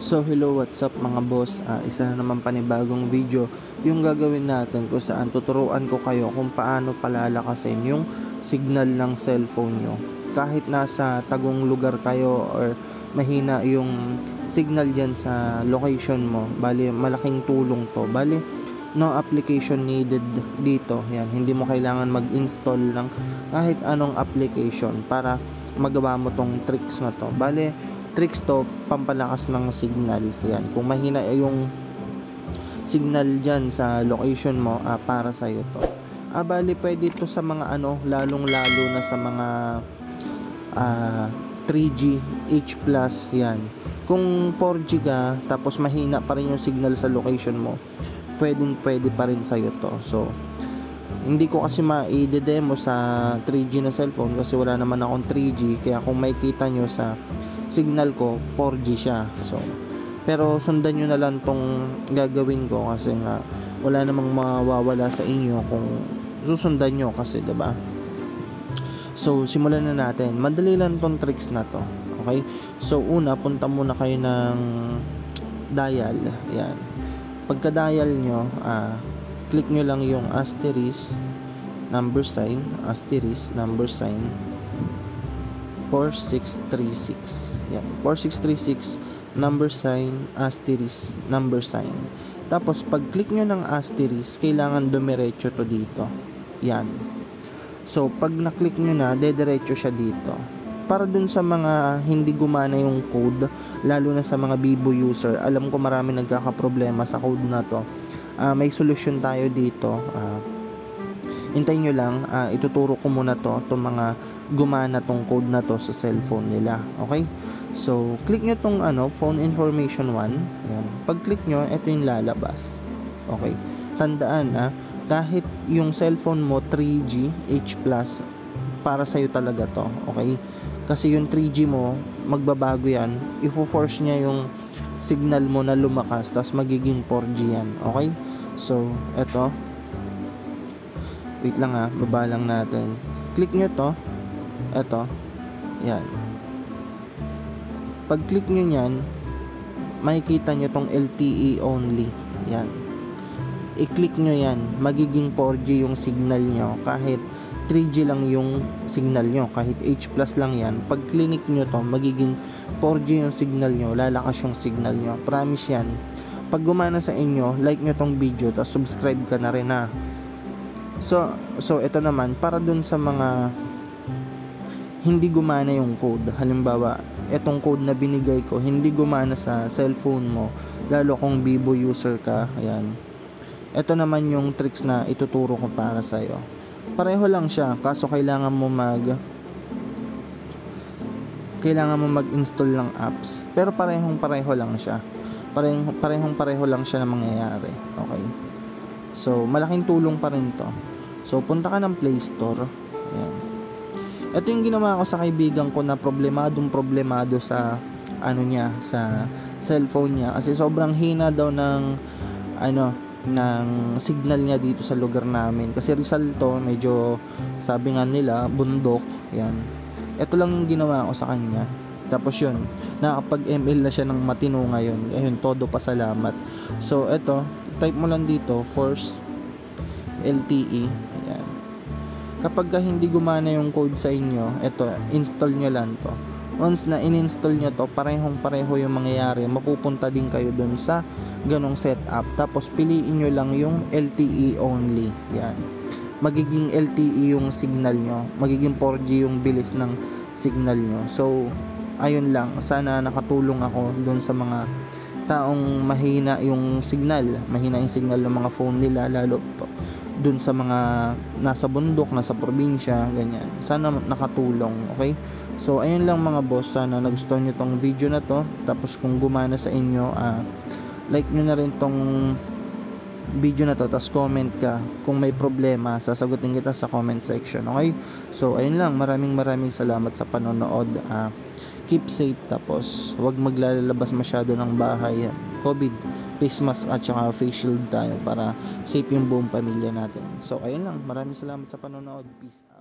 So hello, what's up mga boss? Ah, isa na naman panibagong video yung gagawin natin kung saan tuturuan ko kayo kung paano palalakasin yung signal ng cellphone nyo. Kahit nasa tagong lugar kayo or mahina yung signal dyan sa location mo, bali malaking tulong to. Bali, no application needed dito. Yan, hindi mo kailangan mag-install ng kahit anong application para magawa mo tong tricks na to. Bali, tricks to pampalakas ng signal. Yan, kung mahina yung signal dyan sa location mo, ah, para sa'yo to. Ah, bali, pwede to sa mga ano, lalong-lalo na sa mga ah, 3G, H+, yan. Kung 4G ka, tapos mahina pa rin yung signal sa location mo, pwedeng pwede pa rin sa'yo to. So, hindi ko kasi ma-demo sa 3G na cellphone kasi wala naman akong 3G. Kaya kung makikita nyo sa signal ko, 4G siya. So, pero sundan nyo na lang tong gagawin ko kasi nga wala namang mawawala sa inyo kung susundan nyo kasi 'di ba? So, simulan na natin. Madali lang tong tricks na to. Okay? So, una, punta muna kayo ng dial. Yan. Pagka dial nyo, ah, click nyo lang yung asterisk number sign, asterisk number sign 4636. Yan. 4636 number sign, asterisk number sign. Tapos, pag click nyo ng asterisk, kailangan dumiretso to dito. Yan. So, pag na-click nyo na, dediretso siya dito. Para dun sa mga hindi gumana yung code, lalo na sa mga Bibo user, alam ko marami nagkakaproblema sa code na to. Ah, may solusyon tayo dito. Ah, hintayin nyo lang, ah, ituturo ko muna to, itong mga gumana tong code na to sa cellphone nila. Okay? So, click nyo tong ano, phone information 1. Ayan. Pag click nyo, ito yung lalabas. Okay? Tandaan ah, kahit yung cellphone mo 3G, H+, para sa'yo talaga to. Okay? Kasi yung 3G mo, magbabago yan. Ifo-force niya yung signal mo na lumakas, tapos magiging 4G yan. Okay? So, eto. Wait lang ha, baba lang natin. Click nyo to. Eto. Yan. Pag click nyo yan, makikita nyo tong LTE only. Yan. I-click nyo yan. Magiging 4G yung signal nyo. Kahit 3G lang yung signal nyo. Kahit H plus lang yan. Pag clinic nyo to, magiging 4G yung signal nyo. Lalakas yung signal nyo. Promise yan. Pag gumana sa inyo, like nyo tong video, tapos subscribe ka na rin ha. So, so ito naman, para dun sa mga hindi gumana yung code. Halimbawa, etong code na binigay ko, hindi gumana sa cellphone mo, lalo kung Vivo user ka, ayan. Ito naman yung tricks na ituturo ko para sa'yo. Pareho lang siya, kaso kailangan mo mag kailangan mo mag-install ng apps. Pero parehong pareho lang siya. Parehong parehong pareho lang siya na mangyayari. Okay? So, malaking tulong pa rin to. So, punta ka ng Play Store. Ayan. Ito yung ginawa ko sa kaibigan ko na problemadong problemado sa ano niya, sa cellphone niya. Kasi sobrang hina daw ng ano, ng signal niya dito sa lugar namin. Kasi Rizal medyo sabi nga nila, bundok. Yan. Ito lang yung ginawa ko sa kanya. Tapos yun, nakapag-ML na siya ng matino ngayon. Ayun, todo pasalamat. So, ito, type mo lang dito, force LTE. Ayan. Kapag ka hindi gumana yung code sa inyo, ito, install nyo lang to. Once na in-install nyo to, parehong pareho yung mangyayari. Mapupunta din kayo dun sa ganong setup. Tapos, piliin nyo lang yung LTE only. Yan. Magiging LTE yung signal nyo. Magiging 4G yung bilis ng signal nyo. So, ayun lang. Sana nakatulong ako dun sa mga taong mahina yung signal. Mahina yung signal ng mga phone nila. Lalo dun sa mga nasa bundok, nasa probinsya, ganyan. Sana nakatulong, okay? So, ayun lang mga boss. Sana nagustuhan nyo tong video na to. Tapos kung gumana sa inyo, ah, like nyo na rin tong video na to. Tapos comment ka. Kung may problema, sasagutin kita sa comment section, okay? So, ayun lang. Maraming maraming salamat sa panonood. Ah, keep safe. Tapos, huwag maglalabas masyado ng bahay. COVID, face mask at saka face shield tayo para safe yung buong pamilya natin. So, ayun lang. Maraming salamat sa panonood. Peace out.